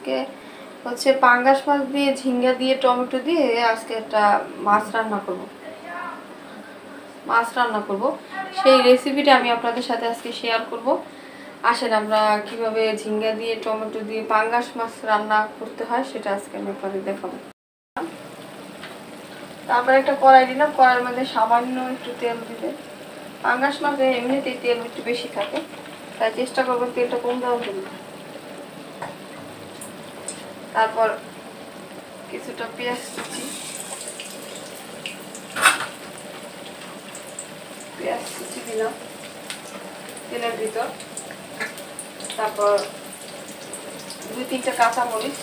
আজকে হচ্ছে পাঙ্গাস মাছ দিয়ে ঝিঙ্গা দিয়ে টমেটো দিয়ে আজকে একটা মাছ রান্না করব। মাছ রান্না করব। সেই রেসিপিটা আমি আপনাদের সাথে আজকে শেয়ার করব। আসেন আমরা কীভাবে ঝিঙ্গা দিয়ে, টমেটো দিয়ে পাঙ্গাস মাছ রান্না করতে হয় সেটা আজকে আমি আপনাদের দেখাবো। তারপরে একটা কড়াই দিলাম কড়াইয়ের মধ্যে সামান্য একটু তেল দিলে। পাঙ্গাস মাছে এমনিতেই তেল একটু বেশি থাকে, তাই চেষ্টা করব তেলটা কম দেওয়ার জন্য। তারপর কিছুটা পেঁয়াজ কুচি। পেঁয়াজ কুচি দিলাম তেলের ভিতর। তারপর দুই তিনটা কাঁচামরিচ।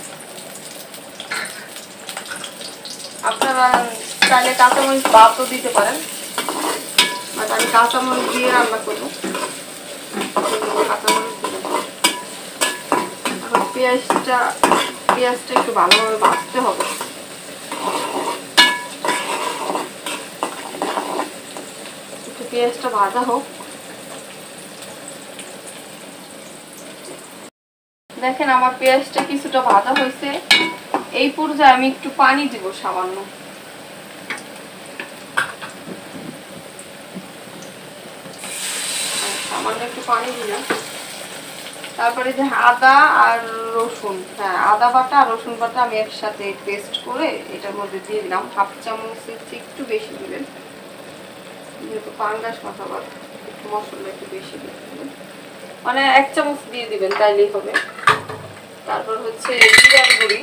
আপনারা চাইলে কাঁচামরিচ বাদও দিতে পারেন আর আমি কাঁচামরিচ দিয়ে রান্না করব। কাঁচামরিচ দিলাম। পেঁয়াজটা পেঁয়াজটা একটু ভালোভাবে ভাজতে হবে। একটু পেঁয়াজটা ভাজা হোক। দেখেন আমার পেঁয়াজটা কিছুটা ভাজা হয়েছে। এই পর্যায়ে আমি একটু পানি দিব সামান্য। সামান্য একটু পানি দিলাম। তারপরে যে আদা আর রসুন হ্যাঁ আদা বাটা আর রসুন বাটা আমি একসাথে পেস্ট করে এটার মধ্যে দিয়ে দিলাম। হাফ চামচের একটু বেশি দিবেন। যেহেতু পাঙ্গাস মাথা একটু মশলা একটু বেশি দিয়ে দিবেন মানে এক চামচ দিয়ে দিবেন, তাইলেই হবে। তারপর হচ্ছে জিরার গুঁড়ি।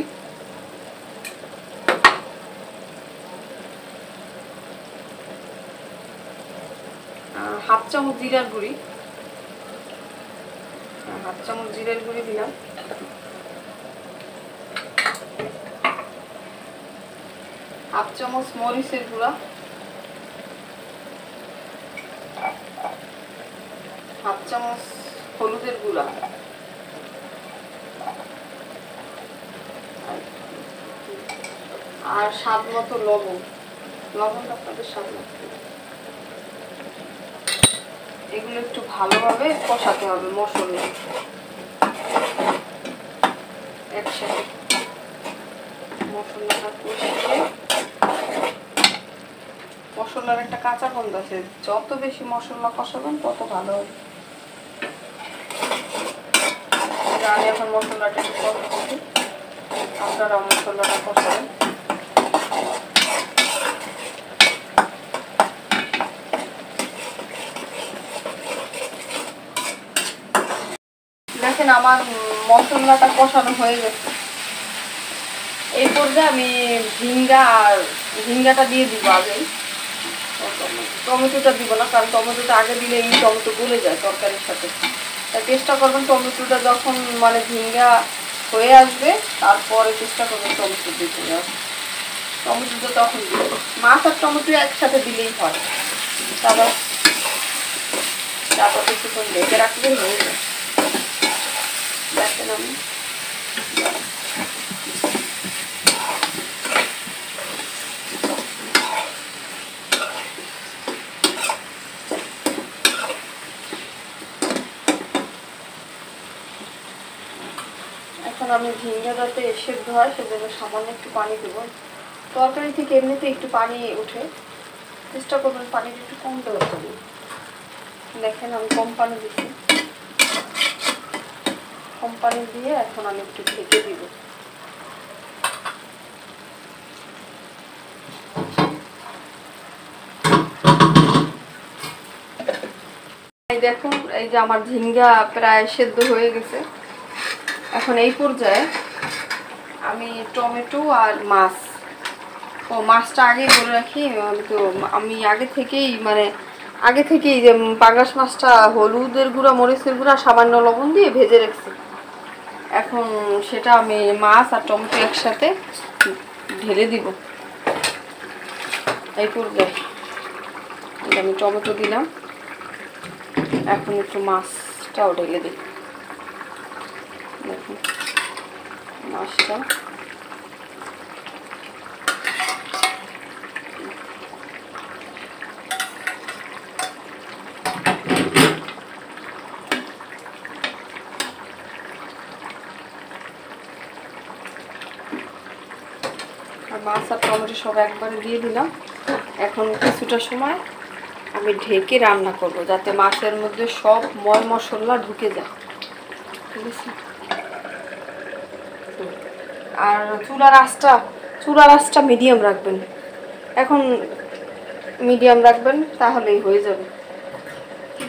হাফ চামচ জিরার গুঁড়ি। হাফ চামচ জিরের গুঁড়ি দিলাম। হাফ চামচ মরিচের গুঁড়া। হাফ চামচ হলুদের গুঁড়া। আর স্বাদ মতো লবণ। লবণটা আপনাদের স্বাদ মতো এগুলো একটু ভালোভাবে কষাতে হবে মশলা একসাথে মশলাটা কষিয়ে মশলার একটা কাঁচা গন্ধ আছে। যত বেশি মশলা কষাবেন, তত ভালো হবে। আমি এখন মশলাটা একটু কষাচ্ছি। আপনারা মশলাটা কষাবেন। দেখেন আমার মশলাটা কষানো হয়ে গেছে। এই পর্যায়ে আমি ঝিঙ্গা আর ঝিঙ্গাটা দিয়ে দিব আগে টমেটোটা দিব না, কারণ টমেটোটা আগে দিলে এই টমেটো গলে যায় তরকারির সাথে। তাই চেষ্টা করবেন টমেটোটা যখন মানে ঝিঙ্গা হয়ে আসবে, তারপরে চেষ্টা করবেন টমেটো দিতে টমেটোটা তখন দিবে। মাছ আর টমেটো একসাথে দিলেই হয়। তারপর তারপর কিছুক্ষণ ঢেকে রাখলেই হয়ে যায়। দেখেন আমি এখন আমি যাতে সেদ্ধ হয় সেজন্য সামান্য একটু পানি দেবো। তরকারি থেকে এমনিতে একটু পানি উঠে চেষ্টা করবেন পানিটা একটু কম জন্য। দেখেন আমি কম পানি দিচ্ছি। কম পানি দিয়ে এখন আমি একটু ঢেকে দিব। দেখুন এই যে আমার ঝিঙ্গা প্রায় সেদ্ধ হয়ে গেছে। এখন এই পর্যায়ে আমি টমেটো আর মাছ। ও, মাছটা আগে বলে রাখি, আমি তো, আমি আগে থেকেই মানে আগে থেকেই যে পাঙ্গাস মাছটা হলুদের গুঁড়া, মরিচের গুঁড়া, সামান্য লবণ দিয়ে ভেজে রেখেছি। এখন সেটা আমি মাছ আর টমেটো একসাথে ঢেলে দিব। এই পর্যায়ে আমি টমেটো দিলাম। এখন একটু মাছটাও ঢেলে দিই। দেখুন, মাছটা মাছ আর টমেটো সব একবারে দিয়ে দিলাম। এখন কিছুটা সময় আমি ঢেকে রান্না করব, যাতে মাছের মধ্যে সব ময় মশলা ঢুকে যায়। ঠিক আছে? আর চুলার আঁচটা চুলার আঁচটা মিডিয়াম রাখবেন। এখন মিডিয়াম রাখবেন, তাহলেই হয়ে যাবে।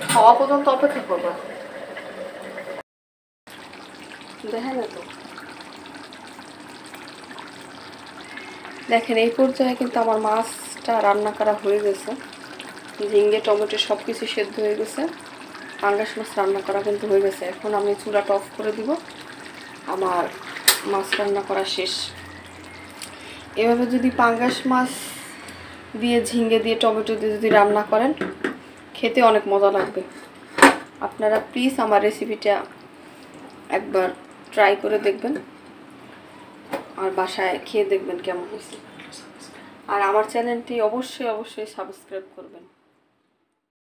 খাওয়া পর্যন্ত অপেক্ষা করব। দেখেন তো দেখেন, এই পর্যায়ে কিন্তু আমার মাছটা রান্না করা হয়ে গেছে। ঝিঙ্গে টমেটো সব কিছু সেদ্ধ হয়ে গেছে। পাঙ্গাস মাছ রান্না করা কিন্তু হয়ে গেছে। এখন আমি চুলাটা অফ করে দিব। আমার মাছ রান্না করা শেষ। এভাবে যদি পাঙ্গাস মাছ দিয়ে ঝিঙ্গে দিয়ে, টমেটো দিয়ে যদি রান্না করেন, খেতে অনেক মজা লাগবে। আপনারা প্লিজ আমার রেসিপিটা একবার ট্রাই করে দেখবেন। আর বাসায় খেয়ে দেখবেন কেমন হয়েছে। আর আমার চ্যানেলটি অবশ্যই অবশ্যই সাবস্ক্রাইব করবেন।